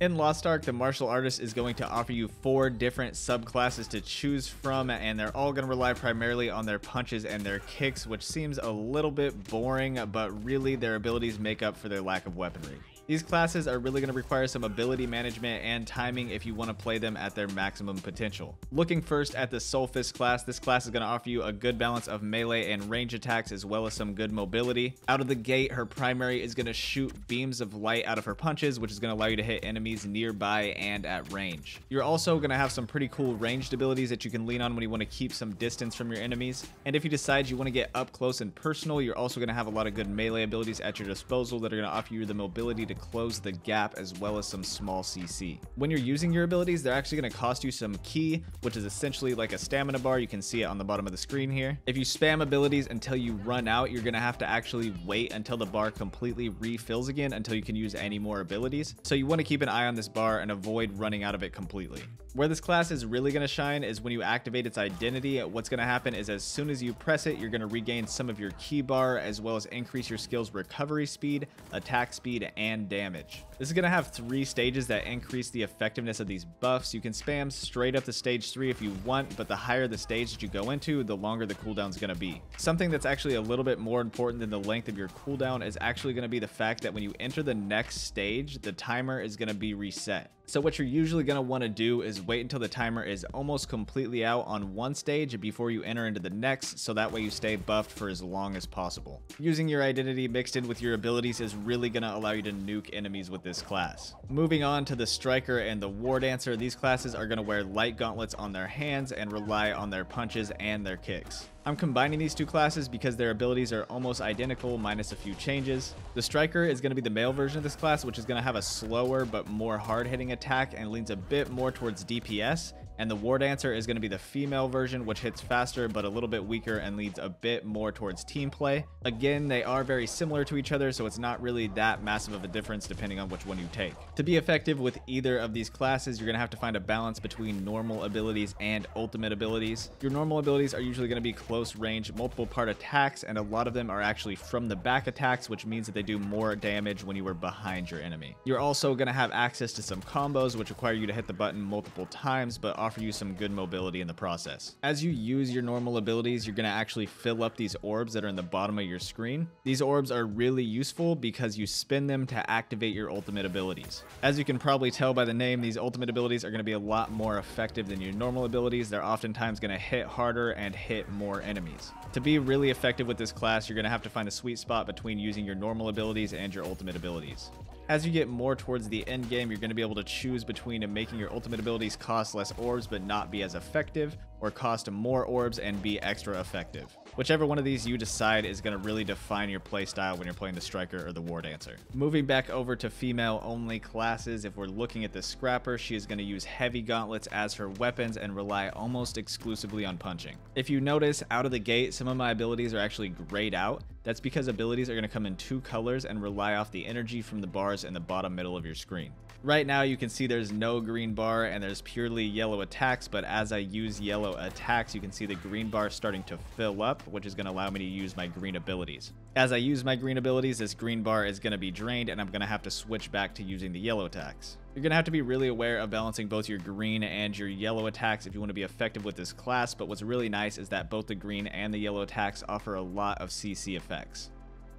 In Lost Ark, the martial artist is going to offer you four different subclasses to choose from, and they're all going to rely primarily on their punches and their kicks, which seems a little bit boring, but really their abilities make up for their lack of weaponry. These classes are really going to require some ability management and timing if you want to play them at their maximum potential. Looking first at the Soulfist class, this class is going to offer you a good balance of melee and range attacks as well as some good mobility. Out of the gate, her primary is going to shoot beams of light out of her punches, which is going to allow you to hit enemies nearby and at range. You're also going to have some pretty cool ranged abilities that you can lean on when you want to keep some distance from your enemies. And if you decide you want to get up close and personal, you're also going to have a lot of good melee abilities at your disposal that are going to offer you the mobility to close the gap as well as some small CC. When you're using your abilities, they're actually going to cost you some ki, which is essentially like a stamina bar. You can see it on the bottom of the screen here. If you spam abilities until you run out, you're going to have to actually wait until the bar completely refills again until you can use any more abilities. So you want to keep an eye on this bar and avoid running out of it completely. Where this class is really going to shine is when you activate its identity. What's going to happen is as soon as you press it, you're going to regain some of your ki bar as well as increase your skill's recovery speed, attack speed, and damage. This is going to have three stages that increase the effectiveness of these buffs. You can spam straight up to stage 3 if you want, but the higher the stage that you go into, the longer the cooldown is going to be. Something that's actually a little bit more important than the length of your cooldown is actually going to be the fact that when you enter the next stage, the timer is going to be reset. So what you're usually going to want to do is wait until the timer is almost completely out on one stage before you enter into the next, so that way you stay buffed for as long as possible. Using your identity mixed in with your abilities is really going to allow you to nuke enemies with this class. Moving on to the Striker and the Wardancer, these classes are going to wear light gauntlets on their hands and rely on their punches and their kicks. I'm combining these two classes because their abilities are almost identical minus a few changes. The Striker is going to be the male version of this class, which is going to have a slower but more hard-hitting attack and leans a bit more towards DPS, and the Wardancer is going to be the female version, which hits faster but a little bit weaker and leads a bit more towards team play. Again, they are very similar to each other, so it's not really that massive of a difference depending on which one you take. To be effective with either of these classes, you're going to have to find a balance between normal abilities and ultimate abilities. Your normal abilities are usually going to be close range, multiple part attacks, and a lot of them are actually from the back attacks, which means that they do more damage when you are behind your enemy. You're also going to have access to some combos, which require you to hit the button multiple times, but offer you some good mobility in the process. As you use your normal abilities, you're going to actually fill up these orbs that are in the bottom of your screen. These orbs are really useful because you spin them to activate your ultimate abilities. As you can probably tell by the name, these ultimate abilities are going to be a lot more effective than your normal abilities. They're oftentimes going to hit harder and hit more enemies. To be really effective with this class, you're going to have to find a sweet spot between using your normal abilities and your ultimate abilities. As you get more towards the end game, you're going to be able to choose between making your ultimate abilities cost less orbs but not be as effective, or cost more orbs and be extra effective. Whichever one of these you decide is going to really define your playstyle when you're playing the Striker or the Wardancer. Moving back over to female-only classes, if we're looking at the Scrapper, she is going to use heavy gauntlets as her weapons and rely almost exclusively on punching. If you notice, out of the gate, some of my abilities are actually grayed out. That's because abilities are going to come in two colors and rely off the energy from the bars in the bottom middle of your screen. Right now you can see there's no green bar and there's purely yellow attacks, but as I use yellow attacks, you can see the green bar starting to fill up, which is going to allow me to use my green abilities. As I use my green abilities, this green bar is going to be drained and I'm going to have to switch back to using the yellow attacks. You're going to have to be really aware of balancing both your green and your yellow attacks if you want to be effective with this class, but what's really nice is that both the green and the yellow attacks offer a lot of CC effects.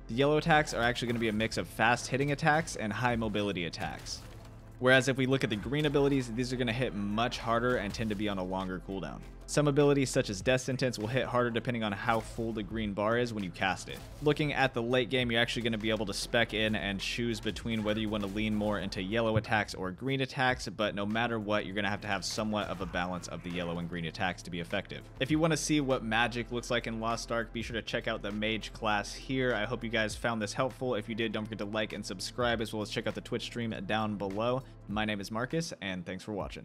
The yellow attacks are actually going to be a mix of fast hitting attacks and high mobility attacks. Whereas if we look at the green abilities, these are going to hit much harder and tend to be on a longer cooldown. Some abilities such as Death Sentence will hit harder depending on how full the green bar is when you cast it. Looking at the late game, you're actually going to be able to spec in and choose between whether you want to lean more into yellow attacks or green attacks, but no matter what, you're going to have to have somewhat of a balance of the yellow and green attacks to be effective. If you want to see what magic looks like in Lost Ark, be sure to check out the mage class here. I hope you guys found this helpful. If you did, don't forget to like and subscribe as well as check out the Twitch stream down below. My name is Marcus, and thanks for watching.